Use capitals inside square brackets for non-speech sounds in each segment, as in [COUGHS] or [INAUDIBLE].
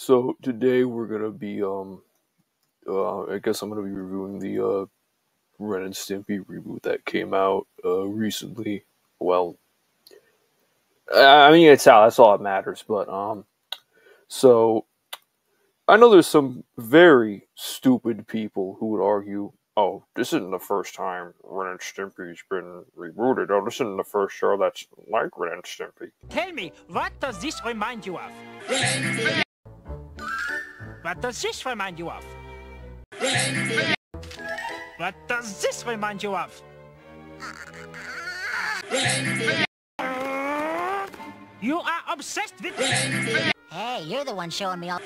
So today we're gonna be um uh I guess I'm gonna be reviewing the uh Ren and Stimpy reboot that came out uh recently. Well I mean it's out, that's all that matters, but um so I know there's some very stupid people who would argue, oh, this isn't the first time Ren and Stimpy's been rebooted. Oh, this isn't the first show that's like Ren and Stimpy. Tell me, what does this remind you of? What does this remind you of? What does this remind you of? You are obsessed with Hey, you're the one showing me all.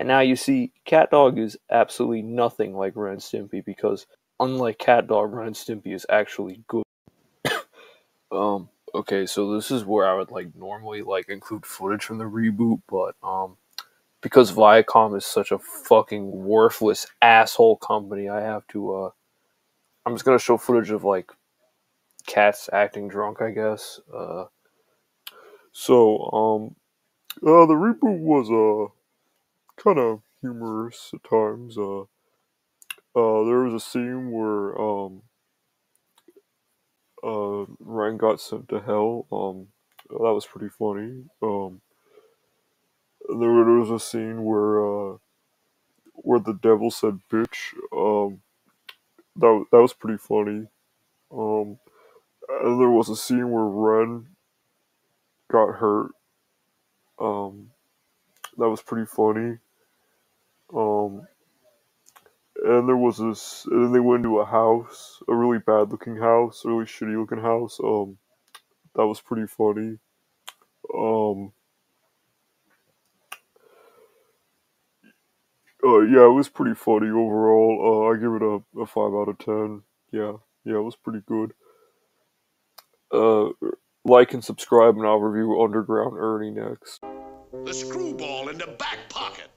And now you see, Cat Dog is absolutely nothing like Ren and Stimpy because, unlike Cat Dog, Ren and Stimpy is actually good. [COUGHS] um, okay, so this is where I would like normally like include footage from the reboot, but um, because Viacom is such a fucking worthless asshole company, I have to uh, I'm just gonna show footage of like cats acting drunk, I guess. Uh, so um, uh, the reboot was uh kind of humorous at times. Uh, uh, there was a scene where um, uh, Ren got sent to hell. Um, that was pretty funny. Um, there was a scene where uh, where the devil said "bitch." Um, that that was pretty funny. Um, and there was a scene where Ren got hurt. Um, that was pretty funny. Um, and there was this, and then they went into a house, a really bad looking house, a really shitty looking house. Um, that was pretty funny. Um, uh, yeah, it was pretty funny overall. Uh, I give it a, a five out of ten. Yeah, yeah, it was pretty good. Uh, like and subscribe, and I'll review Underground Ernie next. The screwball in the back pocket.